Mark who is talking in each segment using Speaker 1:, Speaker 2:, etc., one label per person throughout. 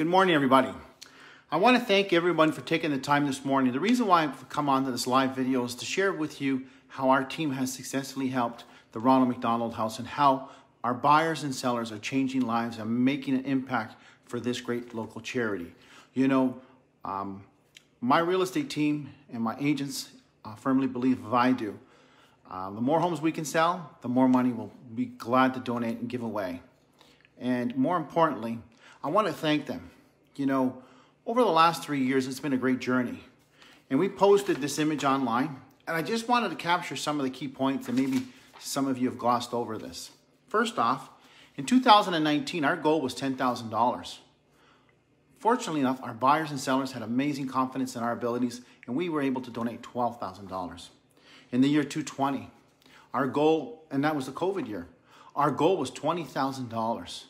Speaker 1: Good morning, everybody. I want to thank everyone for taking the time this morning. The reason why I've come on to this live video is to share with you how our team has successfully helped the Ronald McDonald House and how our buyers and sellers are changing lives and making an impact for this great local charity. You know, um, my real estate team and my agents uh, firmly believe, if I do, uh, the more homes we can sell, the more money we'll be glad to donate and give away. And more importantly, I want to thank them. You know, over the last three years, it's been a great journey. And we posted this image online, and I just wanted to capture some of the key points, and maybe some of you have glossed over this. First off, in 2019, our goal was $10,000. Fortunately enough, our buyers and sellers had amazing confidence in our abilities, and we were able to donate $12,000. In the year 2020, our goal, and that was the COVID year, our goal was $20,000.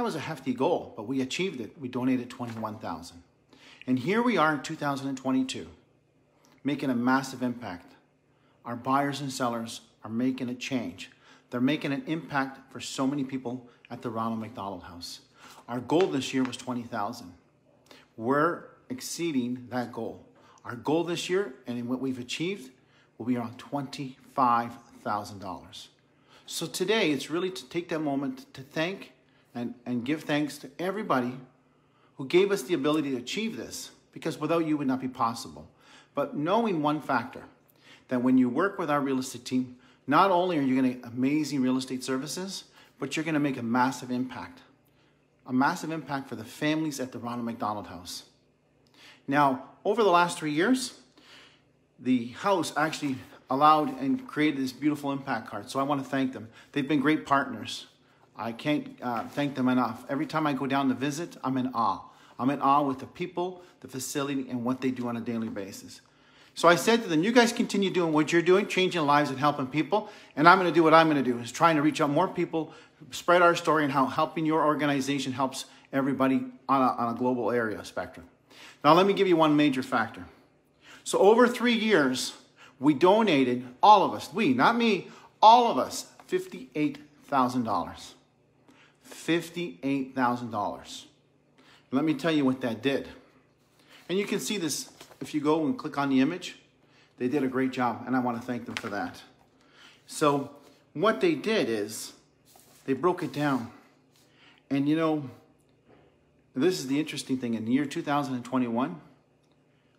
Speaker 1: That was a hefty goal, but we achieved it. We donated 21,000. And here we are in 2022, making a massive impact. Our buyers and sellers are making a change. They're making an impact for so many people at the Ronald McDonald House. Our goal this year was 20,000. We're exceeding that goal. Our goal this year and what we've achieved will be around $25,000. So today, it's really to take that moment to thank and, and give thanks to everybody who gave us the ability to achieve this because without you would not be possible. But knowing one factor, that when you work with our real estate team, not only are you going to get amazing real estate services, but you're going to make a massive impact. A massive impact for the families at the Ronald McDonald House. Now, over the last three years, the house actually allowed and created this beautiful impact card. So I want to thank them. They've been great partners. I can't uh, thank them enough. Every time I go down to visit, I'm in awe. I'm in awe with the people, the facility, and what they do on a daily basis. So I said to them, you guys continue doing what you're doing, changing lives and helping people, and I'm going to do what I'm going to do, is trying to reach out more people, spread our story and how helping your organization helps everybody on a, on a global area spectrum. Now let me give you one major factor. So over three years, we donated, all of us, we, not me, all of us, $58,000. $58,000. Let me tell you what that did. And you can see this if you go and click on the image. They did a great job, and I want to thank them for that. So what they did is they broke it down. And you know, this is the interesting thing. In the year 2021,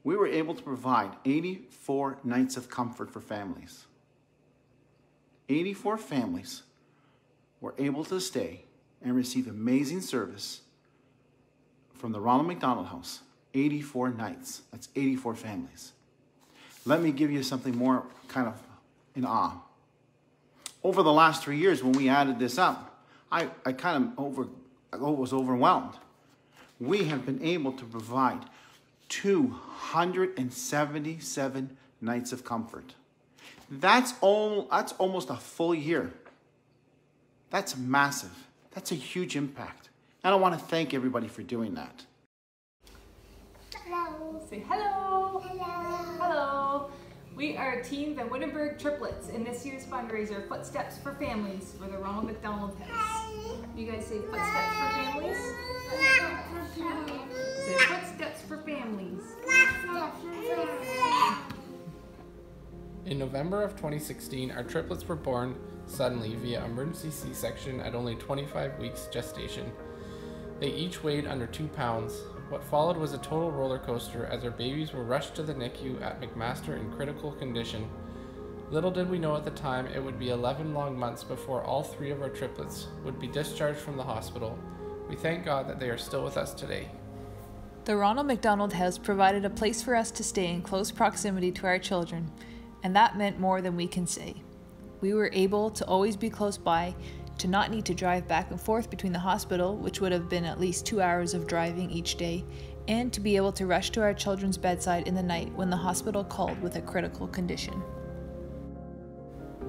Speaker 1: we were able to provide 84 nights of comfort for families. 84 families were able to stay and receive amazing service from the Ronald McDonald House. 84 nights. That's 84 families. Let me give you something more kind of in awe. Over the last three years, when we added this up, I, I kind of over, I was overwhelmed. We have been able to provide 277 nights of comfort. That's, all, that's almost a full year. That's massive. That's a huge impact. And I want to thank everybody for doing that.
Speaker 2: Hello. Say hello. Hello. Hello. We are a Team Van Wittenberg Triplets in this year's fundraiser, Footsteps for Families, for the Ronald McDonald House. You guys say Footsteps for Families? Say Footsteps for Families.
Speaker 3: In November of 2016, our triplets were born suddenly via emergency C section at only 25 weeks gestation. They each weighed under 2 pounds. What followed was a total roller coaster as our babies were rushed to the NICU at McMaster in critical condition. Little did we know at the time it would be 11 long months before all three of our triplets would be discharged from the hospital. We thank God that they are still with us today.
Speaker 4: The Ronald McDonald House provided a place for us to stay in close proximity to our children, and that meant more than we can say. We were able to always be close by, to not need to drive back and forth between the hospital, which would have been at least two hours of driving each day, and to be able to rush to our children's bedside in the night when the hospital called with a critical condition.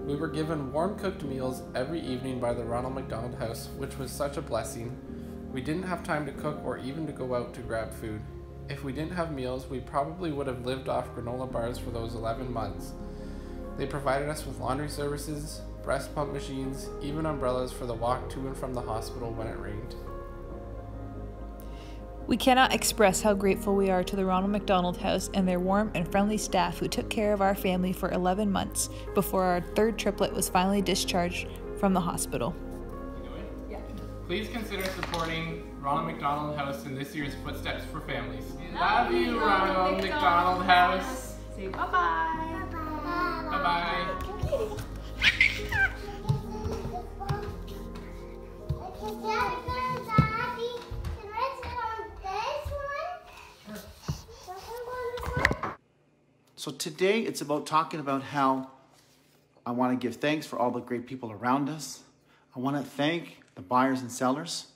Speaker 3: We were given warm cooked meals every evening by the Ronald McDonald House, which was such a blessing. We didn't have time to cook or even to go out to grab food. If we didn't have meals, we probably would have lived off granola bars for those 11 months. They provided us with laundry services, breast pump machines, even umbrellas for the walk to and from the hospital when it rained.
Speaker 4: We cannot express how grateful we are to the Ronald McDonald House and their warm and friendly staff who took care of our family for 11 months before our third triplet was finally discharged from the hospital.
Speaker 2: Yeah.
Speaker 3: Please consider supporting Ronald McDonald House in this year's Footsteps for Families. Love you, Ronald McDonald House.
Speaker 2: Say bye-bye.
Speaker 3: Bye-bye.
Speaker 1: So today it's about talking about how I want to give thanks for all the great people around us. I want to thank the buyers and sellers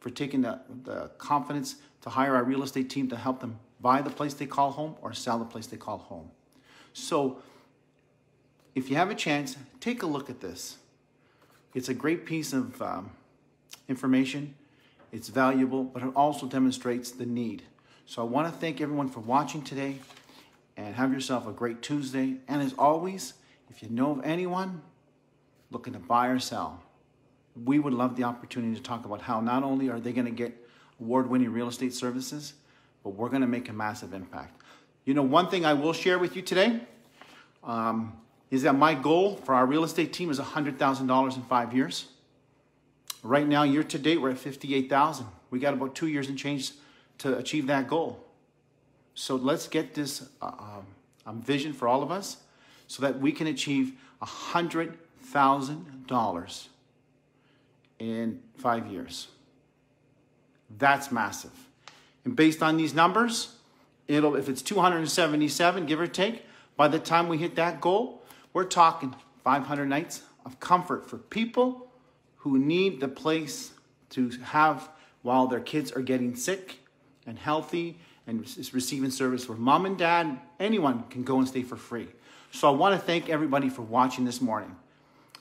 Speaker 1: for taking the, the confidence to hire our real estate team to help them buy the place they call home or sell the place they call home. So if you have a chance, take a look at this. It's a great piece of um, information. It's valuable, but it also demonstrates the need. So I want to thank everyone for watching today and have yourself a great Tuesday. And as always, if you know of anyone looking to buy or sell, we would love the opportunity to talk about how not only are they going to get award winning real estate services, but we're going to make a massive impact. You know, one thing I will share with you today um, is that my goal for our real estate team is $100,000 in five years. Right now, year to date, we're at 58,000. We got about two years and change to achieve that goal. So let's get this uh, um, um, vision for all of us so that we can achieve $100,000 in five years. That's massive. And based on these numbers, it'll if it's 277, give or take, by the time we hit that goal, we're talking 500 nights of comfort for people who need the place to have while their kids are getting sick and healthy and is receiving service where mom and dad, anyone can go and stay for free. So I want to thank everybody for watching this morning.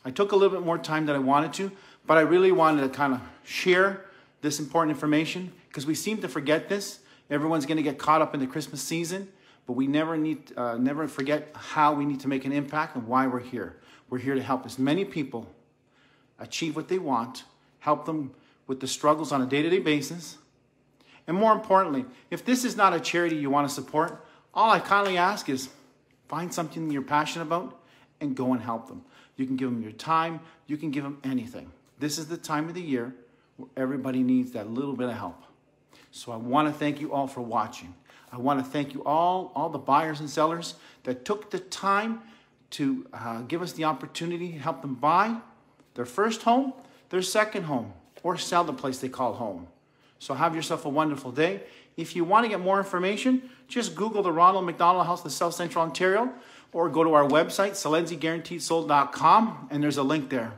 Speaker 1: I took a little bit more time than I wanted to, but I really wanted to kind of share this important information because we seem to forget this. Everyone's going to get caught up in the Christmas season, but we never need uh, never forget how we need to make an impact and why we're here. We're here to help as many people achieve what they want, help them with the struggles on a day-to-day basis, and more importantly, if this is not a charity you want to support, all I kindly ask is find something you're passionate about and go and help them. You can give them your time, you can give them anything. This is the time of the year where everybody needs that little bit of help. So I want to thank you all for watching. I want to thank you all, all the buyers and sellers that took the time to uh, give us the opportunity to help them buy their first home, their second home, or sell the place they call home. So have yourself a wonderful day. If you want to get more information, just Google the Ronald McDonald House in South Central Ontario or go to our website, Silenzi and there's a link there.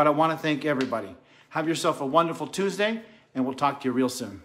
Speaker 1: But I want to thank everybody. Have yourself a wonderful Tuesday, and we'll talk to you real soon.